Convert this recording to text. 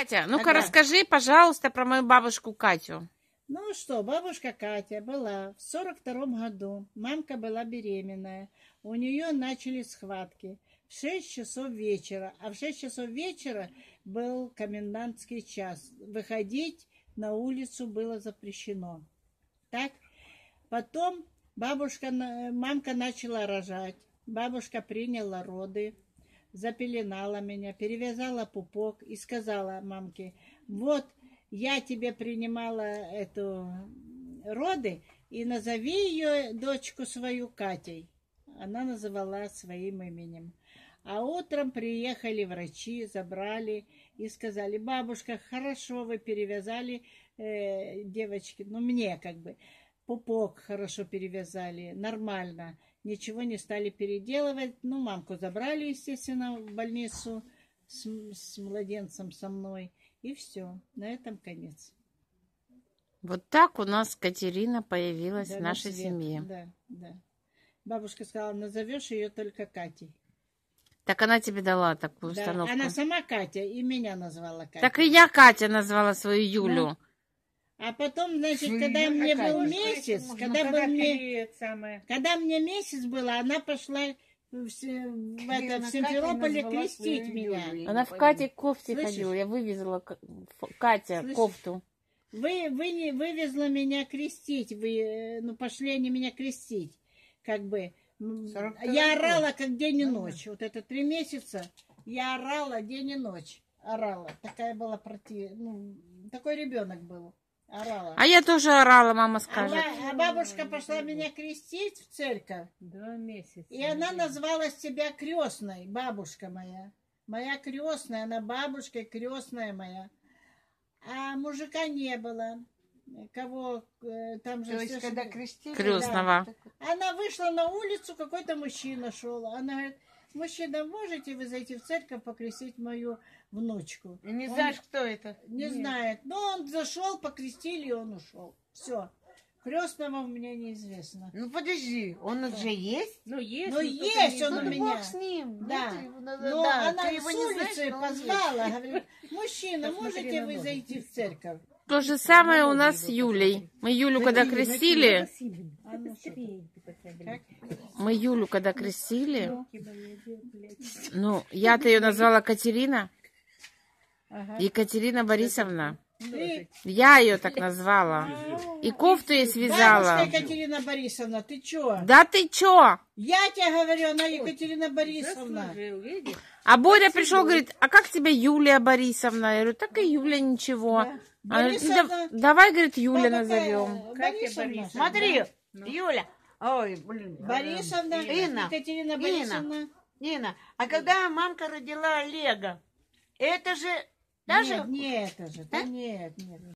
Катя, ну-ка Ага. расскажи, пожалуйста, про мою бабушку Катю. Ну что, бабушка Катя была в сорок втором году. Мамка была беременная. У нее начали схватки в 6 часов вечера. А в 6 часов вечера был комендантский час. Выходить на улицу было запрещено. Так? Потом бабушка, мамка начала рожать. Бабушка приняла роды, запеленала меня, перевязала пупок и сказала мамке, вот я тебе принимала эту роды, и назови ее дочку свою Катей. Она называла своим именем. А утром приехали врачи, забрали и сказали, бабушка, хорошо вы перевязали э, девочки, ну мне как бы, пупок хорошо перевязали, нормально, ничего не стали переделывать. Ну, мамку забрали, естественно, в больницу с, с младенцем со мной. И все, на этом конец. Вот так у нас Катерина появилась Да, в на нашей свет. семье. Да, да. Бабушка сказала, назовешь ее только Катей. Так она тебе дала такую Да, установку. Она сама Катя и меня назвала Катей. Так и я Катя назвала свою Юлю. А потом, значит, когда мне был месяц, можно, когда, когда был мне, самое. когда мне месяц было, она пошла в, в, это, в Катя Симферополе крестить меня. Она в. Кате кофте Слышишь? ходила. Я вывезла Катя Слышишь? кофту. Вы, вы не вывезла меня крестить, вы, э, ну, пошли они меня крестить, как бы. М, 42-й Я орала как день и ночь. Вот это три месяца я орала день и ночь. Орала. Такая была против... Ну, такой ребенок был. Орала. А я тоже орала, мама А, скажет. ма- а бабушка пошла меня крестить в церковь, Два месяца. и она назвала себя крестной, бабушка моя. Моя крестная, она бабушка крестная моя. А мужика не было. Кого э, там же То есть, все когда крестили... Крестного. да, Она вышла на улицу, какой-то мужчина шел. Она говорит, мужчина, можете вы зайти в церковь покрестить мою внучку? И не Он знаешь, кто это? Не Нет. знает. Но он зашел, покрестили, и он ушел. Все. Крестного мне неизвестно. Ну подожди, он уже есть? Ну, есть. Ну, есть не он у. Ну, меня. бог с ним. Да. Надо- Но да, она ты его с не знаешь, улицы он есть. позвала, говорит, мужчина, можете вы ноги. зайти в церковь? То же самое у нас с Юлей. Мы Юлю, когда крестили, Мы Юлю, когда крестили, ну, я-то ее назвала Катерина. Екатерина Борисовна. Я ее так назвала. И кофту ей связала. бабушка Екатерина Борисовна, ты чё? Да ты чё? Я тебе говорю, она Екатерина Борисовна. А Боря пришел, говорит, а как тебя Юлия Борисовна? Я говорю, так и Юля ничего. Да. Она говорит, «Ну, давай, говорит, Юля назовем. Борисовна. Смотри, Ну. Юля. Ой, блин. Борисовна, Инна. Екатерина Инна. Борисовна. Нина, а когда мамка родила Олега, это же даже Нет, не это же, да нет, нет.